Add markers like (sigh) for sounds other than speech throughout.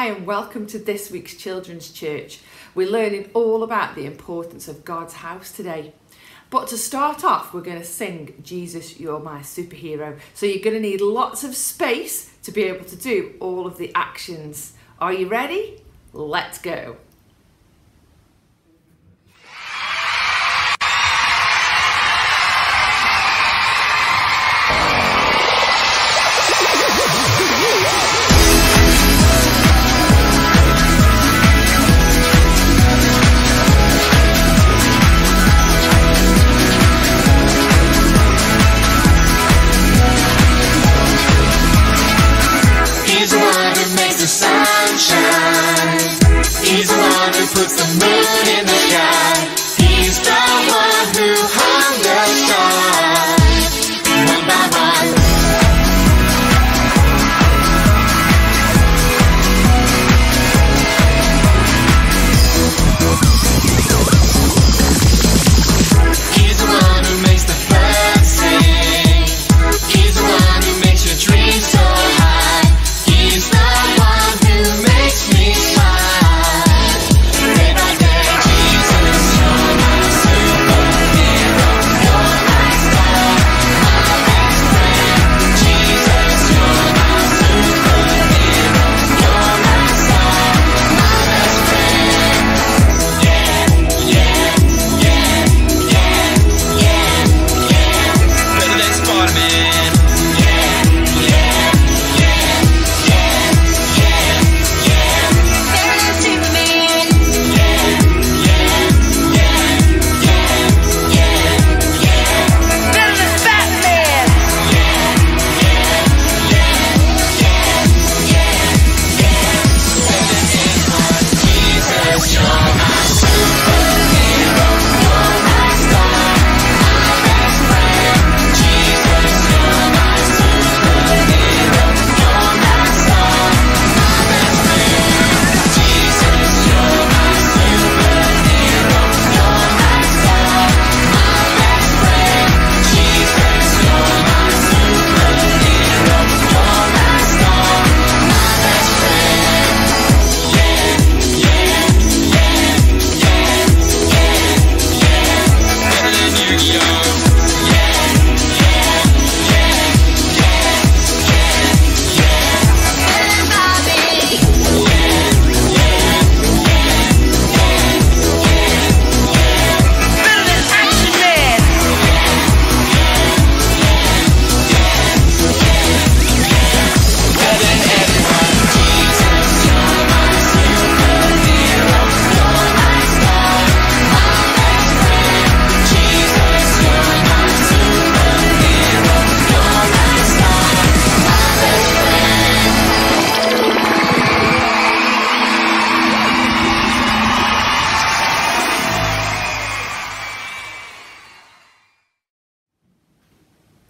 Hi, and welcome to this week's Children's Church. We're learning all about the importance of God's house today. But to start off, we're going to sing Jesus, You're My Superhero. So you're going to need lots of space to be able to do all of the actions. Are you ready? Let's go.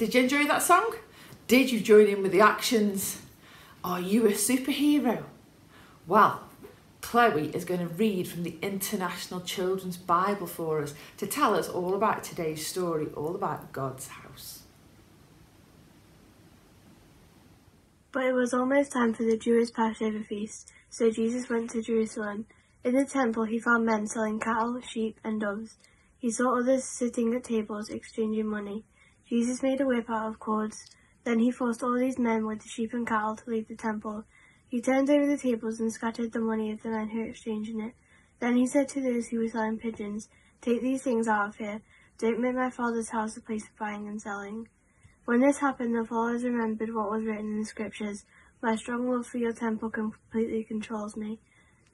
Did you enjoy that song? Did you join in with the actions? Are you a superhero? Well, Chloe is going to read from the International Children's Bible for us to tell us all about today's story, all about God's house. But it was almost time for the Jewish Passover feast, so Jesus went to Jerusalem. In the temple he found men selling cattle, sheep, and doves. He saw others sitting at tables exchanging money. Jesus made a whip out of cords. Then he forced all these men with the sheep and cattle to leave the temple. He turned over the tables and scattered the money of the men who were exchanging it. Then he said to those who were selling pigeons, Take these things out of here. Don't make my father's house a place for buying and selling. When this happened, the followers remembered what was written in the scriptures. My strong love for your temple completely controls me.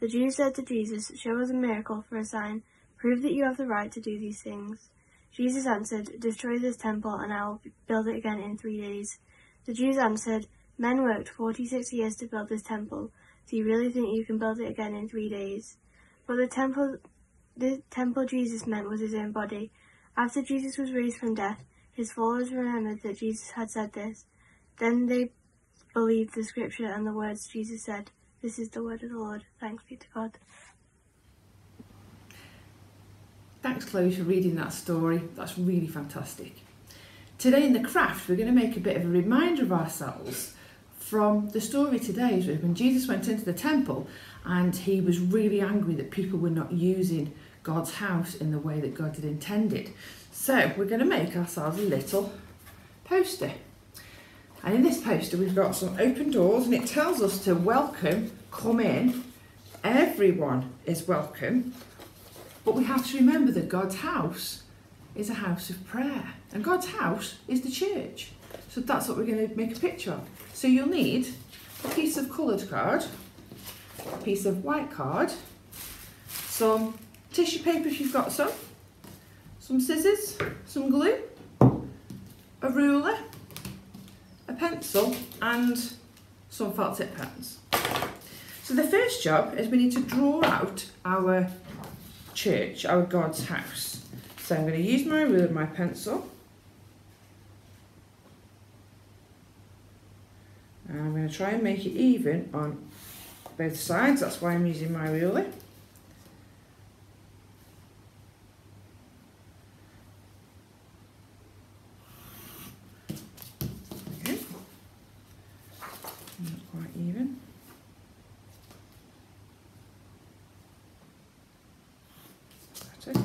The Jews said to Jesus, Show us a miracle for a sign. Prove that you have the right to do these things. Jesus answered, Destroy this temple, and I will build it again in three days. The Jews answered, Men worked forty-six years to build this temple. Do you really think you can build it again in three days? But the temple, the temple Jesus meant was his own body. After Jesus was raised from death, his followers remembered that Jesus had said this. Then they believed the scripture and the words Jesus said. This is the word of the Lord. Thanks be to God. Thanks, Chloe, for reading that story. That's really fantastic. Today in the craft, we're going to make a bit of a reminder of ourselves from the story today is when Jesus went into the temple and he was really angry that people were not using God's house in the way that God had intended. So we're going to make ourselves a little poster. And in this poster we've got some open doors and it tells us to welcome, come in, everyone is welcome. But we have to remember that God's house is a house of prayer and God's house is the church. So that's what we're going to make a picture of. So you'll need a piece of coloured card, a piece of white card, some tissue paper if you've got some, some scissors, some glue, a ruler, a pencil and some felt tip pens. So the first job is we need to draw out our church, our God's house. So I'm going to use my ruler my pencil And I'm going to try and make it even on both sides, that's why I'm using my ruler. Okay. Not quite even. That's it.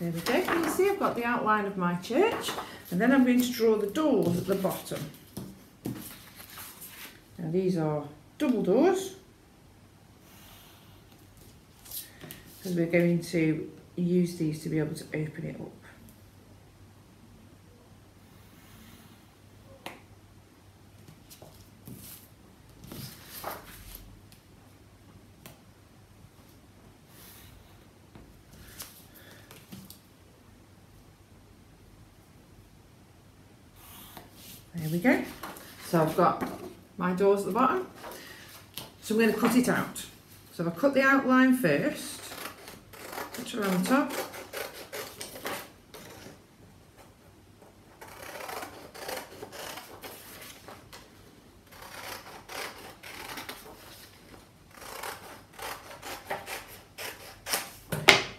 There we go. You can you see I've got the outline of my church and then I'm going to draw the doors at the bottom. Now these are double doors because we're going to use these to be able to open it up. There we go. So I've got my doors at the bottom. So I'm going to cut it out. So I cut the outline first, touch around the top.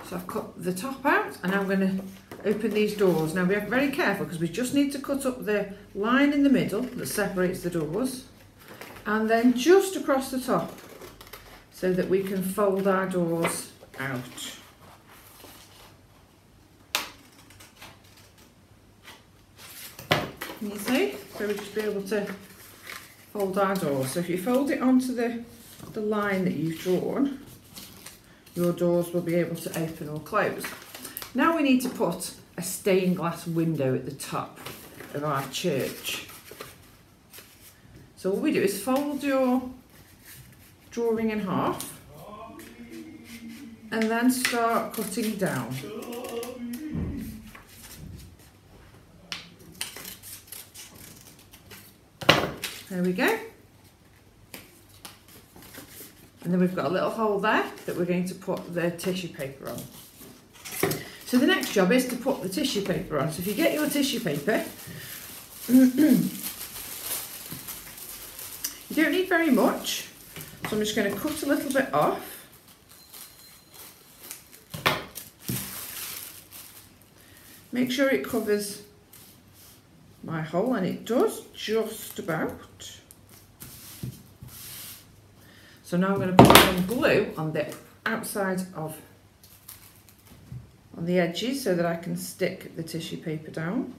So I've cut the top out and I'm going to open these doors. Now we are very careful because we just need to cut up the line in the middle that separates the doors and then just across the top so that we can fold our doors out. Can you see? So we just be able to fold our doors. So if you fold it onto the, the line that you've drawn, your doors will be able to open or close. Now we need to put a stained glass window at the top of our church. So what we do is fold your drawing in half and then start cutting down. There we go. And then we've got a little hole there that we're going to put the tissue paper on. So the next job is to put the tissue paper on. So if you get your tissue paper, (clears throat) you don't need very much. So I'm just going to cut a little bit off. Make sure it covers my hole and it does just about. So now I'm going to put some glue on the outside of on the edges so that I can stick the tissue paper down.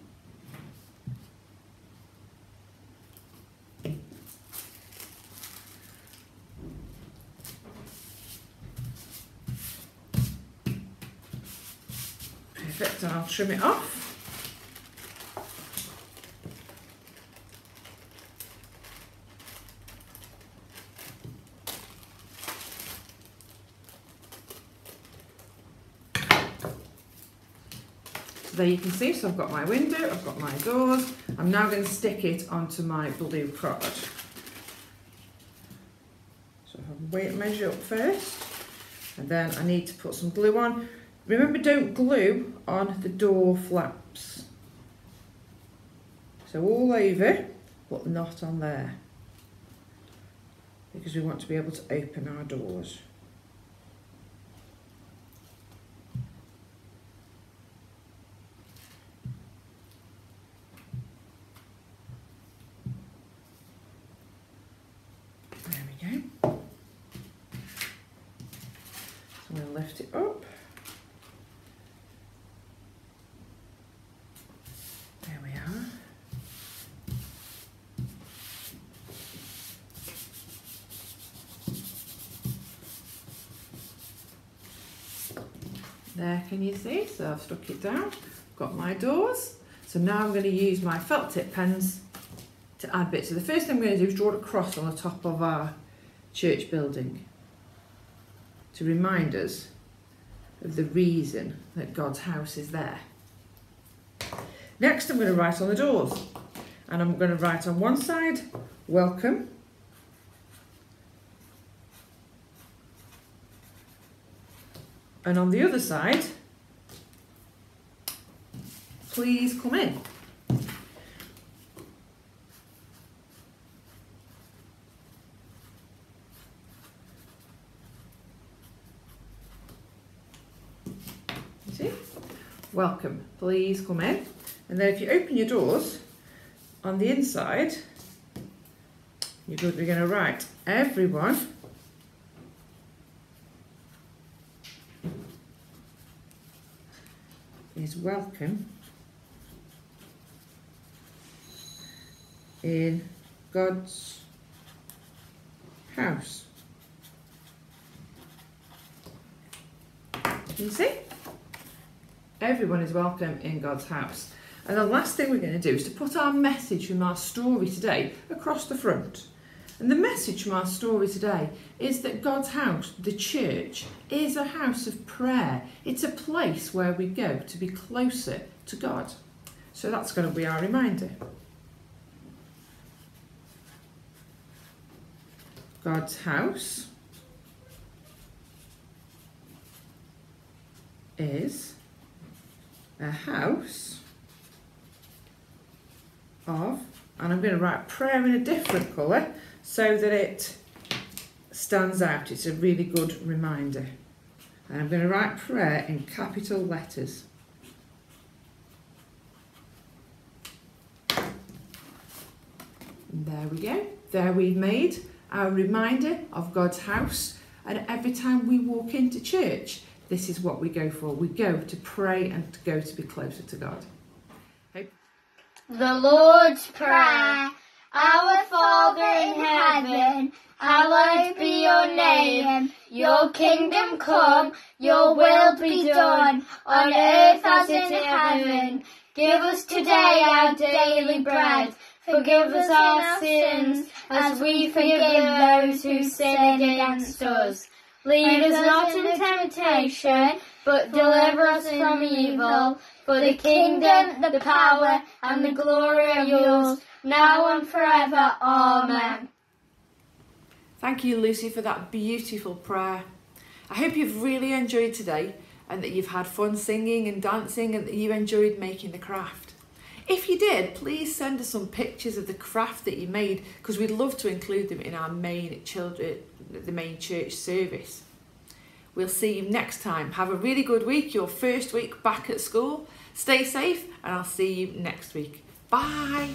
Perfect, and I'll trim it off. So there you can see, so I've got my window, I've got my doors. I'm now going to stick it onto my blue card. So I have weight measure up first, and then I need to put some glue on. Remember, don't glue on the door flaps. So all over, but not on there. Because we want to be able to open our doors. There we go. I'm going to lift it up. There we are. There, can you see? So I've stuck it down, got my doors. So now I'm going to use my felt tip pens to add bits. So the first thing I'm going to do is draw a cross on the top of our church building to remind us of the reason that God's house is there. Next, I'm going to write on the doors. And I'm going to write on one side, welcome. And on the other side, please come in. You see? Welcome, please come in. And then if you open your doors, on the inside, you're going to, write everyone is welcome in God's house. Can you see? Everyone is welcome in God's house. And the last thing we're going to do is to put our message from our story today across the front. And the message from our story today is that God's house, the church, is a house of prayer. It's a place where we go to be closer to God. So that's going to be our reminder. God's house is a house of, and I'm going to write prayer in a different colour so that it stands out. It's a really good reminder. And I'm going to write prayer in capital letters. And there we go. There we've made our reminder of God's house. And every time we walk into church, this is what we go for. We go to pray and to go to be closer to God. The Lord's Prayer. Our Father in heaven, hallowed be your name. Your kingdom come, your will be done, on earth as it is in heaven. Give us today our daily bread. Forgive us our sins, as we forgive those who sin against us. Lead us not into temptation, but deliver us from evil. For the kingdom, the power, and the glory are yours, now and forever. Amen. Thank you, Lucy, for that beautiful prayer. I hope you've really enjoyed today and that you've had fun singing and dancing and that you enjoyed making the craft. If you did, please send us some pictures of the craft that you made because we'd love to include them in our main children, the main church service. We'll see you next time. Have a really good week, your first week back at school. Stay safe, and I'll see you next week. Bye.